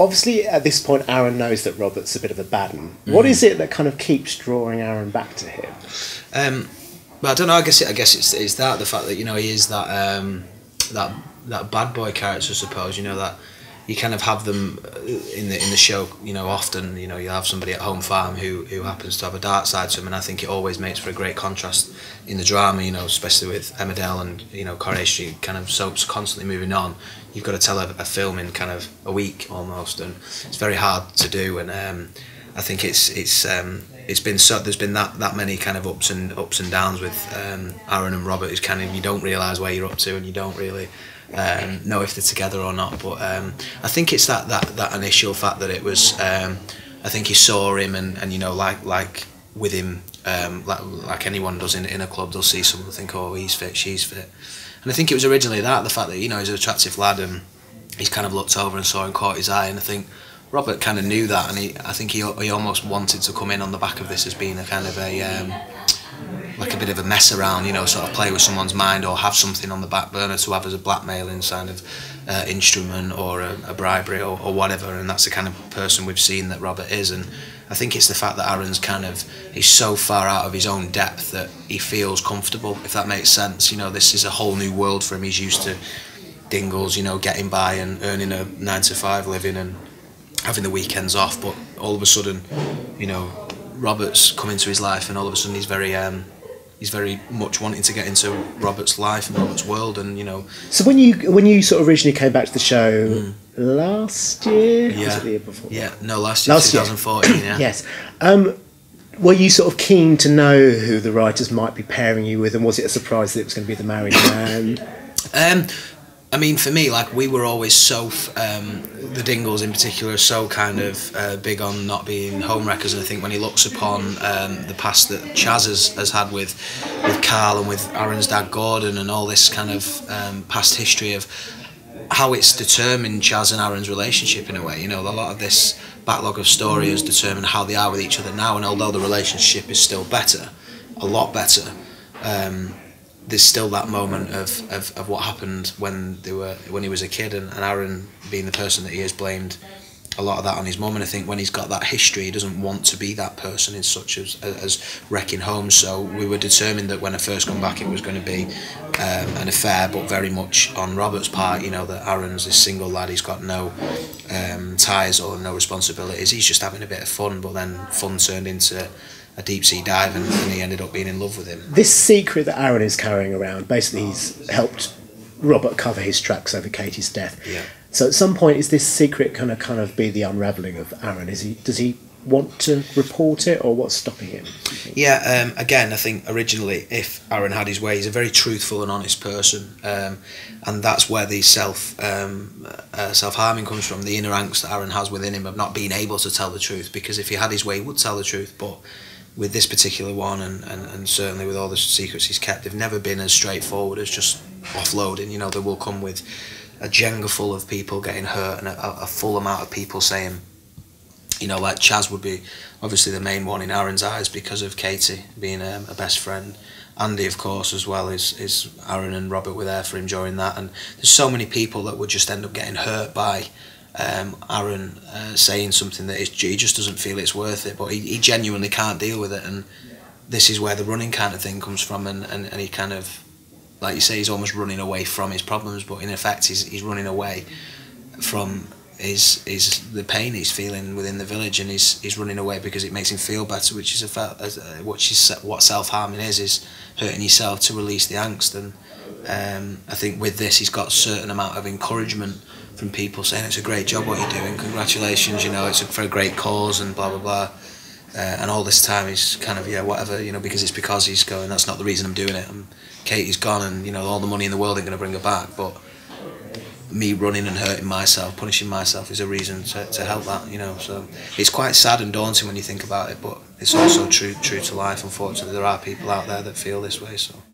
obviously at this point Aaron knows that Robert's a bit of a bad one. What is it that kind of keeps drawing Aaron back to him? Um, but I don't know. I guess it, I guess it's, it's that the fact that you know he is that um, that that bad boy character. I suppose you know that you kind of have them uh, in the in the show. You know, often you know you have somebody at home farm who who happens to have a dark side to him, and I think it always makes for a great contrast in the drama. You know, especially with Emmerdale and you know Street kind of soaps constantly moving on. You've got to tell a, a film in kind of a week almost, and it's very hard to do. And um, I think it's it's um, it's been so there's been that that many kind of ups and ups and downs with um, Aaron and Robert. It's kind of you don't realise where you're up to, and you don't really um, know if they're together or not. But um, I think it's that that that initial fact that it was. Um, I think he saw him, and, and you know, like like with him, um, like like anyone does in in a club, they'll see someone think, oh, he's fit, she's fit, and I think it was originally that the fact that you know he's an attractive lad and he's kind of looked over and saw and caught his eye, and I think. Robert kind of knew that, and he, I think he, he almost wanted to come in on the back of this as being a kind of a, um, like a bit of a mess around, you know, sort of play with someone's mind or have something on the back burner to have as a blackmailing kind of uh, instrument or a, a bribery or, or whatever. And that's the kind of person we've seen that Robert is. And I think it's the fact that Aaron's kind of he's so far out of his own depth that he feels comfortable, if that makes sense. You know, this is a whole new world for him. He's used to dingles, you know, getting by and earning a nine to five living and having the weekends off. But all of a sudden, you know, Robert's come into his life, and all of a sudden he's very um, he's very much wanting to get into Robert's life and Robert's world, and you know, So when you when you sort of originally came back to the show last year, was yeah, it the year before? yeah, no, last year, Last year. 2014, yeah. Yes. Um, were you sort of keen to know who the writers might be pairing you with, and was it a surprise that it was going to be the married man? Um, I mean, for me, like we were always so um, the Dingles in particular so kind of uh, big on not being home wreckers, and I think when he looks upon um, the past that Chas has, has had with with Carl and with Aaron's dad Gordon and all this kind of um, past history of how it's determined Chas and Aaron's relationship in a way. You know, a lot of this backlog of story has determined how they are with each other now, and although the relationship is still better, a lot better. There's still that moment of, of, of what happened when they were when he was a kid and, and Aaron being the person that he has blamed a lot of that on his mum and I think when he's got that history he doesn't want to be that person in such as as wrecking homes. So we were determined that when I first come back it was going to be um, an affair but very much on Robert's part you know that Aaron's this single lad he's got no um, ties or no responsibilities. He's just having a bit of fun but then fun turned into a deep sea dive and, and he ended up being in love with him this secret that Aaron is carrying around, basically, he's helped Robert cover his tracks over Katie's death. Yeah. So at some point, is this secret going to kind of be the unraveling of Aaron? Is he does he want to report it, or what's stopping him? Yeah, um, again, I think originally, if Aaron had his way, he's a very truthful and honest person, um, and that's where the self um, uh, self harming comes from. The inner angst that Aaron has within him of not being able to tell the truth, because if he had his way, he would tell the truth. But with this particular one, and, and, and certainly with all the secrets he's kept, they've never been as straightforward as just offloading. You know, they will come with a Jenga full of people getting hurt and a, a full amount of people saying you know, like Chas would be obviously the main one in Aaron's eyes because of Katie being um, a best friend. Andy, of course, as well is is Aaron and Robert were there for him during that, and there's so many people that would just end up getting hurt by um, Aaron uh, saying something that is, he just doesn't feel it's worth it, but he, he genuinely can't deal with it, and this is where the running kind of thing comes from, and, and, and he kind of, like you say, he's almost running away from his problems, but in effect, he's he's running away from is is the pain he's feeling within the village, and he's he's running away because it makes him feel better, which is a fe- as, uh, what self harming is is hurting yourself to release the angst. And um, I think with this, he's got a certain amount of encouragement from people saying it's a great job what you're doing, congratulations, you know, it's for a great cause and blah blah blah. Uh, and all this time he's kind of yeah whatever you know because it's because he's going that's not the reason I'm doing it. I'm, Katie's gone and you know all the money in the world ain't going to bring her back, but me running and hurting myself, punishing myself is a reason to, to help that, you know. So it's quite sad and daunting when you think about it, but it's also true true to life. Unfortunately, there are people out there that feel this way. So.